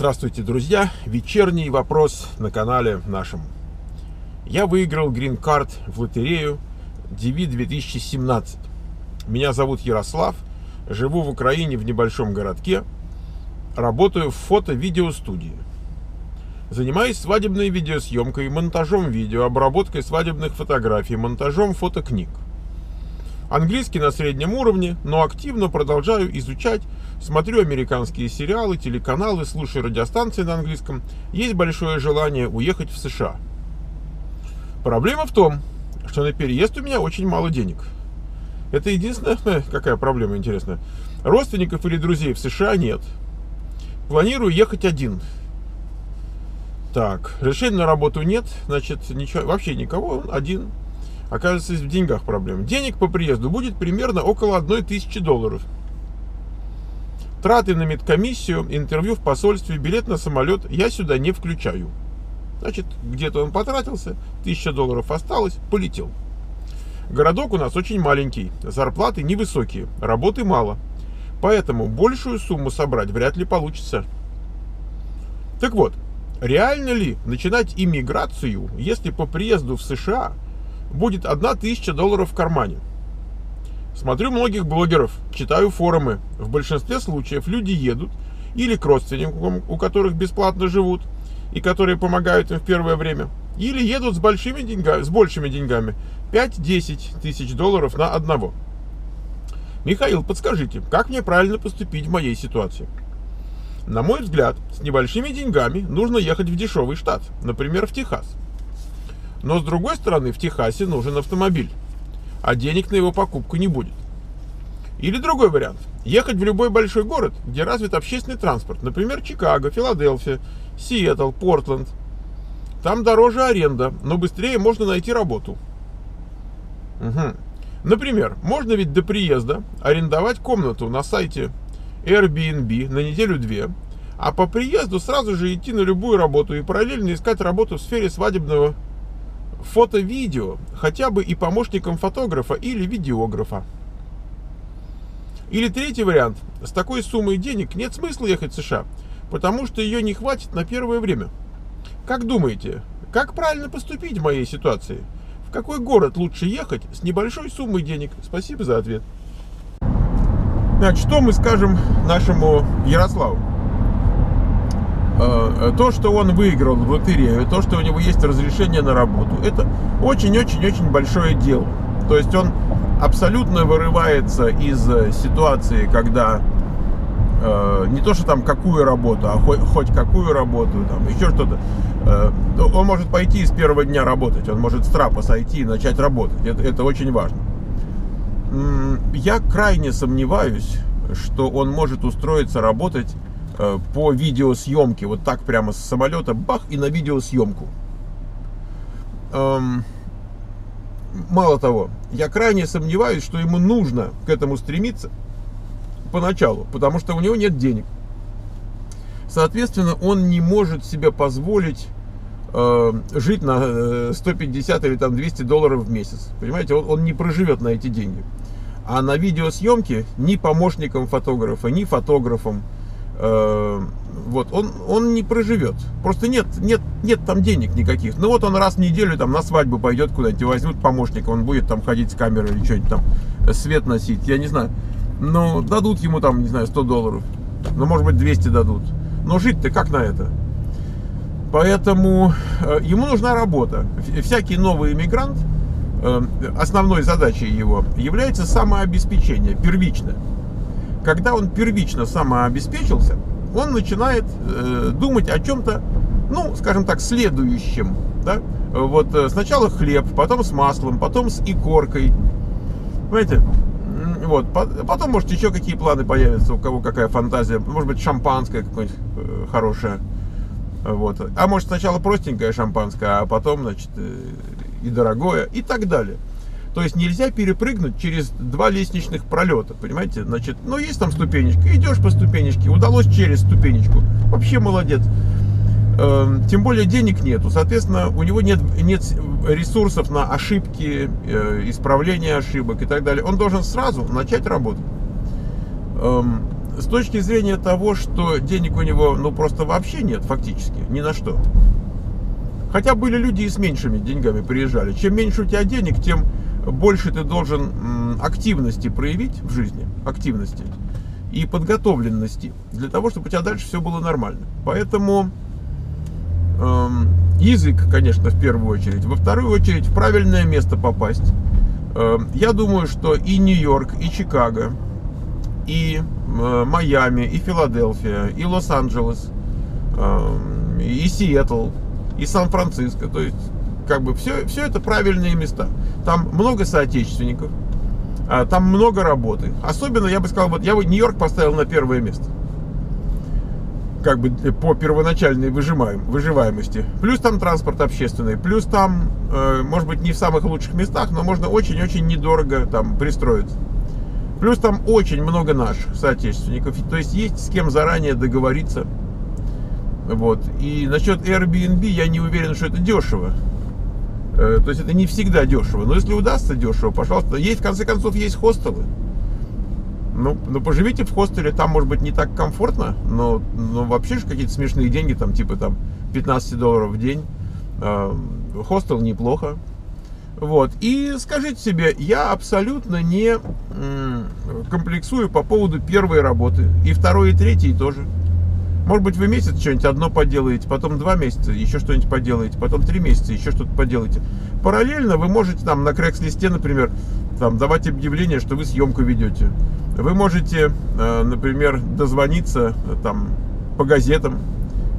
Здравствуйте, друзья! Вечерний вопрос на канале нашем. Я выиграл грин-карт в лотерею DV 2017. Меня зовут Ярослав, живу в Украине в небольшом городке, работаю в фото-видеостудии. Занимаюсь свадебной видеосъемкой, монтажом видео, обработкой свадебных фотографий, монтажом фотокниг. Английский на среднем уровне, но активно продолжаю изучать, смотрю американские сериалы, телеканалы, слушаю радиостанции на английском. Есть большое желание уехать в США. Проблема в том, что на переезд у меня очень мало денег. Это единственная, какая проблема интересная. Родственников или друзей в США нет. Планирую ехать один. Так, решения на работу нет, значит, ничего, вообще никого, один. Оказывается, в деньгах проблема. Денег по приезду будет примерно около 1000 долларов. Траты на медкомиссию, интервью в посольстве, билет на самолет я сюда не включаю. Значит, где-то он потратился, 1000 долларов осталось, полетел. Городок у нас очень маленький, зарплаты невысокие, работы мало. Поэтому большую сумму собрать вряд ли получится. Так вот, реально ли начинать иммиграцию, если по приезду в США – будет 1000 долларов в кармане. Смотрю многих блогеров, читаю форумы. В большинстве случаев люди едут или к родственникам, у которых бесплатно живут, и которые помогают им в первое время, или едут с большими деньгами, с большими деньгами, 5-10 тысяч долларов на одного. Михаил, подскажите, как мне правильно поступить в моей ситуации? На мой взгляд, с небольшими деньгами нужно ехать в дешевый штат, например, в Техас. Но с другой стороны, в Техасе нужен автомобиль, а денег на его покупку не будет. Или другой вариант. Ехать в любой большой город, где развит общественный транспорт. Например, Чикаго, Филадельфия, Сиэтл, Портленд. Там дороже аренда, но быстрее можно найти работу. Угу. Например, можно ведь до приезда арендовать комнату на сайте Airbnb на неделю-две, а по приезду сразу же идти на любую работу и параллельно искать работу в сфере свадебного фото-видео, хотя бы и помощником фотографа или видеографа. Или третий вариант. С такой суммой денег нет смысла ехать в США, потому что ее не хватит на первое время. Как думаете, как правильно поступить в моей ситуации? В какой город лучше ехать с небольшой суммой денег? Спасибо за ответ. Значит, что мы скажем нашему Ярославу? Э, то, что он выиграл в лотерею, то, что у него есть разрешение на работу, это очень-очень-очень большое дело. То есть он абсолютно вырывается из э, ситуации, когда э, не то, что там какую работу, а хоть, хоть какую работу, там еще что-то. Э, он может пойти с первого дня работать, он может с трапа сойти и начать работать. Это, это очень важно. Я крайне сомневаюсь, что он может устроиться работать по видеосъемке. Вот так прямо с самолета, бах, и на видеосъемку. Эм, мало того, я крайне сомневаюсь, что ему нужно к этому стремиться поначалу, потому что у него нет денег. Соответственно, он не может себе позволить э, жить на 150 э, или там 200 долларов в месяц. Понимаете, он, он не проживет на эти деньги. А на видеосъемке ни помощником фотографа, ни фотографом, Э, вот, он, он не проживет. Просто нет, нет, нет там денег никаких. Ну вот он раз в неделю там на свадьбу пойдет куда-нибудь, возьмут помощника, он будет там ходить с камерой или что-нибудь там, э, свет носить, я не знаю. Но дадут ему там, не знаю, 100 долларов. Ну, может быть, 200 дадут. Но жить-то как на это? Поэтому э, ему нужна работа. Всякий новый иммигрант, э, основной задачей его является самообеспечение, первичное когда он первично самообеспечился, он начинает э, думать о чем-то, ну, скажем так, следующем. Да? Вот э, сначала хлеб, потом с маслом, потом с икоркой. Понимаете? Вот. Потом, может, еще какие планы появятся, у кого какая фантазия. Может быть, шампанское какое-нибудь э, хорошее. Вот. А может, сначала простенькое шампанское, а потом, значит, и дорогое, и так далее. То есть нельзя перепрыгнуть через два лестничных пролета, понимаете? Значит, ну есть там ступенечка, идешь по ступенечке, удалось через ступенечку, вообще молодец. Эм, тем более денег нету, соответственно, у него нет, нет ресурсов на ошибки, э, исправление ошибок и так далее. Он должен сразу начать работать. Эм, с точки зрения того, что денег у него ну просто вообще нет фактически, ни на что. Хотя были люди и с меньшими деньгами приезжали. Чем меньше у тебя денег, тем больше ты должен активности проявить в жизни, активности и подготовленности для того, чтобы у тебя дальше все было нормально. Поэтому эм, язык, конечно, в первую очередь. Во вторую очередь, правильное место попасть. Эм, я думаю, что и Нью-Йорк, и Чикаго, и э, Майами, и Филадельфия, и Лос-Анджелес, э, и Сиэтл, и Сан-Франциско. То есть, как бы, все, все это правильные места. Там много соотечественников, э, там много работы. Особенно, я бы сказал, вот я бы Нью-Йорк поставил на первое место. Как бы по первоначальной выжимаем, выживаемости. Плюс там транспорт общественный, плюс там, э, может быть, не в самых лучших местах, но можно очень-очень недорого там пристроиться. Плюс там очень много наших соотечественников. То есть есть с кем заранее договориться. Вот. И насчет Airbnb я не уверен, что это дешево. Э, то есть это не всегда дешево. Но если удастся дешево, пожалуйста. Есть, в конце концов, есть хостелы. Ну, ну поживите в хостеле, там может быть не так комфортно, но, но вообще же какие-то смешные деньги, там типа там 15 долларов в день. Э, хостел неплохо. Вот. И скажите себе, я абсолютно не комплексую по поводу первой работы. И второй, и третьей тоже. Может быть, вы месяц что-нибудь одно поделаете, потом два месяца еще что-нибудь поделаете, потом три месяца еще что-то поделаете. Параллельно вы можете там на Craigslist, например, там, давать объявление, что вы съемку ведете. Вы можете, э, например, дозвониться там, по газетам,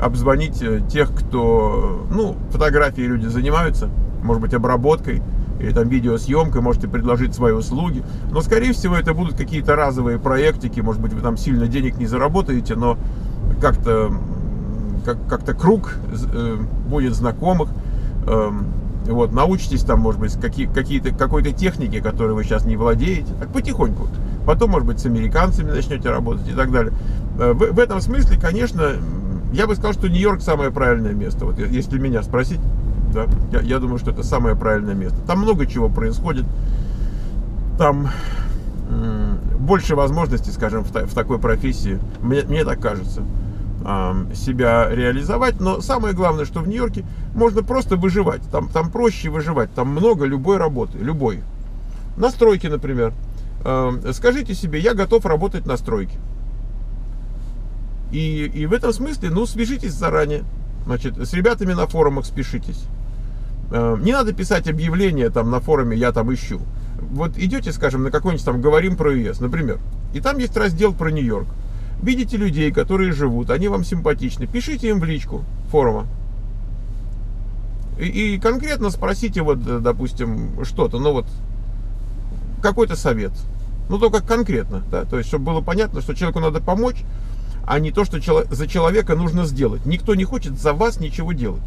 обзвонить э, тех, кто, ну, фотографии люди занимаются, может быть, обработкой или там видеосъемкой, можете предложить свои услуги. Но, скорее всего, это будут какие-то разовые проектики, может быть, вы там сильно денег не заработаете, но как-то как, как-то круг э, будет знакомых. Э, вот, научитесь там, может быть, какие, какие-то, какой-то технике, которой вы сейчас не владеете, так потихоньку. Потом, может быть, с американцами начнете работать и так далее. Э, в, в этом смысле, конечно, я бы сказал, что Нью-Йорк самое правильное место, вот если меня спросить. Да? Я, я думаю, что это самое правильное место. Там много чего происходит. Там больше возможностей, скажем, в, в такой профессии, мне, мне так кажется, э, себя реализовать. Но самое главное, что в Нью-Йорке можно просто выживать. Там, там проще выживать. Там много любой работы. Любой. На стройке, например. Скажите себе, я готов работать на стройке. И, и в этом смысле, ну, свяжитесь заранее. Значит, с ребятами на форумах спешитесь. Не надо писать объявление там на форуме «Я там ищу». Вот идете, скажем, на какой-нибудь там «Говорим про ЕС», например, и там есть раздел про Нью-Йорк. Видите людей, которые живут, они вам симпатичны, пишите им в личку форума. И, и конкретно спросите, вот, допустим, что-то, ну вот, какой-то совет. Ну, только конкретно, да, то есть, чтобы было понятно, что человеку надо помочь, а не то, что за человека нужно сделать. Никто не хочет за вас ничего делать.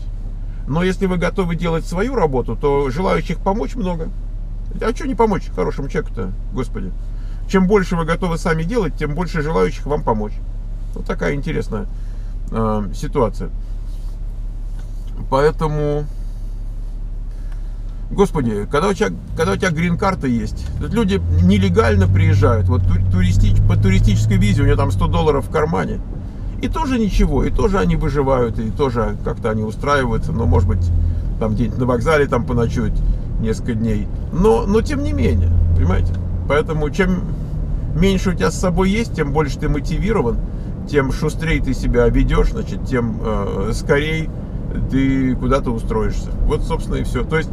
Но если вы готовы делать свою работу, то желающих помочь много. А что не помочь хорошему человеку-то, господи? Чем больше вы готовы сами делать, тем больше желающих вам помочь. Вот такая интересная э, ситуация. Поэтому, господи, когда у тебя, когда у тебя грин-карта есть, люди нелегально приезжают, вот туристич, по туристической визе у него там 100 долларов в кармане, и тоже ничего, и тоже они выживают, и тоже как-то они устраиваются, но может быть там где-нибудь на вокзале там поночуют несколько дней. Но, но тем не менее, понимаете? Поэтому чем меньше у тебя с собой есть, тем больше ты мотивирован, тем шустрее ты себя ведешь, значит, тем э, скорее ты куда-то устроишься. Вот, собственно, и все. То есть,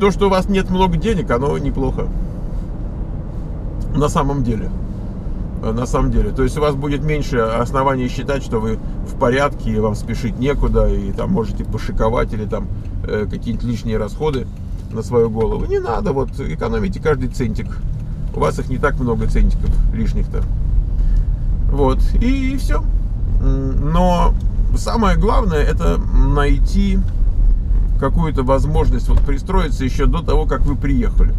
то, что у вас нет много денег, оно неплохо. На самом деле. Э, на самом деле. То есть у вас будет меньше оснований считать, что вы в порядке, и вам спешить некуда, и там можете пошиковать или там э, какие-то лишние расходы на свою голову. Не надо, вот экономите каждый центик. У вас их не так много центиков лишних-то. Вот, и, и все. Но самое главное это найти какую-то возможность вот пристроиться еще до того, как вы приехали.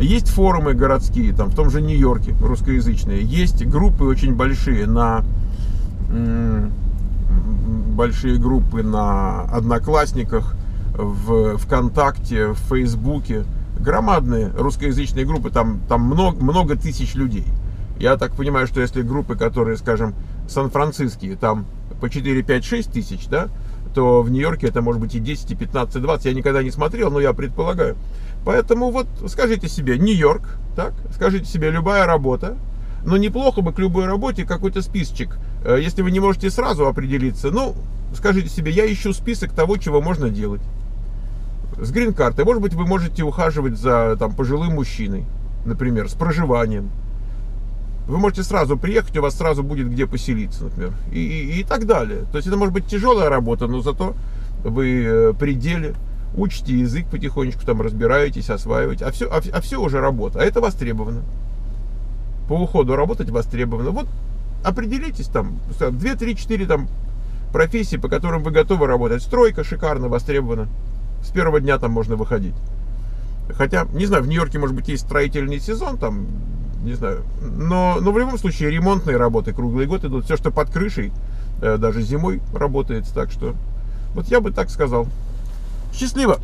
Есть форумы городские, там в том же Нью-Йорке, русскоязычные. Есть группы очень большие на большие группы на Одноклассниках, в ВКонтакте, в Фейсбуке. Громадные русскоязычные группы, там, там много, много тысяч людей. Я так понимаю, что если группы, которые, скажем, сан-франциские, там по 4, 5, 6 тысяч, да, то в Нью-Йорке это может быть и 10, и 15, и 20. Я никогда не смотрел, но я предполагаю. Поэтому вот скажите себе Нью-Йорк, так, скажите себе любая работа, но неплохо бы к любой работе какой-то списочек. Э, если вы не можете сразу определиться, ну, скажите себе, я ищу список того, чего можно делать. С грин-картой, может быть, вы можете ухаживать за там, пожилым мужчиной, например, с проживанием вы можете сразу приехать, у вас сразу будет где поселиться, например, и, и, и так далее. То есть это может быть тяжелая работа, но зато вы э, при деле учите язык потихонечку, там разбираетесь, осваиваете, а все, а, а все уже работа, а это востребовано. По уходу работать востребовано. Вот определитесь там, 2, 3, 4 там профессии, по которым вы готовы работать. Стройка шикарно востребована. С первого дня там можно выходить. Хотя, не знаю, в Нью-Йорке, может быть, есть строительный сезон, там не знаю. Но, но в любом случае ремонтные работы круглый год идут. Все, что под крышей, э, даже зимой работает. Так что вот я бы так сказал. Счастливо!